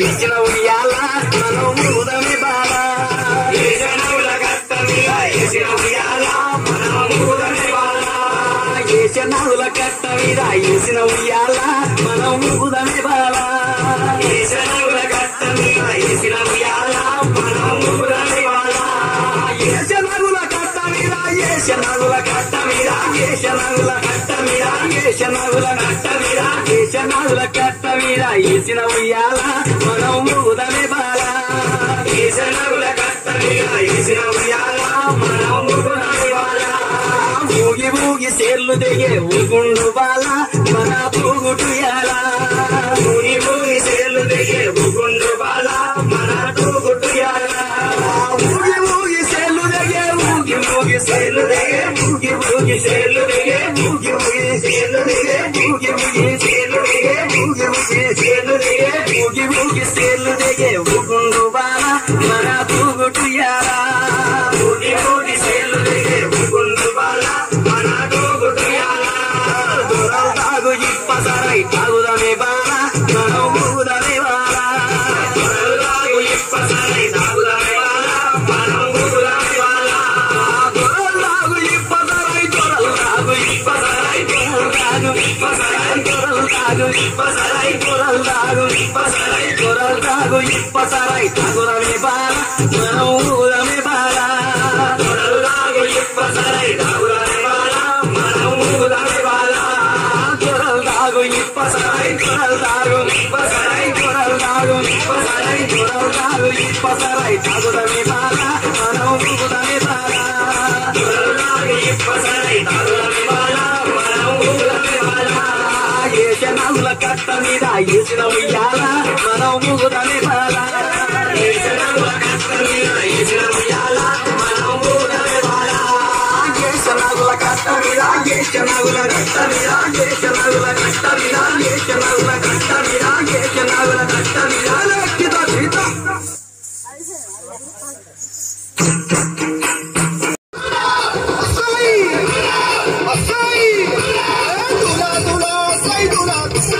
ఇచ్చిన ఉయ్యాల మనం ఊదమే బాల ఏజనముల కట్ట మీద వేసిన ఉయ్యాల మనం బాల ఏషనాగుల కట్ట మీద వేసిన ఉయ్యాల మనం ఊదమే బాల. ఏజనముల కట్ట మీద ఏసిన ఉయ్యాల మనం ఊగి ఊగి సేర్లు దిగే ఊగుండు బాల మన పూగుటుయాల ఊగి ఊగి సేలు దిగే ఊగుండు బాల మన తూగుట్టుయాల ఊగి ఊగి సేర్లు దిగే ఊగి ఊగి సేర్లు దిగే ఊగి ఊగి సేర్లు దిగే ఊగుండు బాల మన పూగుటుయాల ఊగి ఊగి సేలు దిగే ఊగుండు బాల మన తూగుట్టుయాల దొరలు తాగు ఇప్పసరై తాగుదమే దొరలు తాగు ఇప్పసరై దొరలు తాగు ఇప్పసరై దొరలు తాగు ఇప్పసరై తాగురమే బాల మనం ఊరమే బాల. త్వరలాగు ఇప్పసరై తాగుదమే బాల మనం ఊరమే బాల. దొరలు తాగు ఇప్పసరై దొరలు తాగు ఇప్పసరై దొరలు తాగు ఇప్పసరై దొరలు తాగు ఇప్పసరై తాగురమే బాల. కట్ట మీద వేసిన ఉయ్యాల మనం మూగుదని నగుల కట్ట మీద నగుల కట్ట మీద నగుల కట్ట మీద నగుల కట్ట మీద Say do not say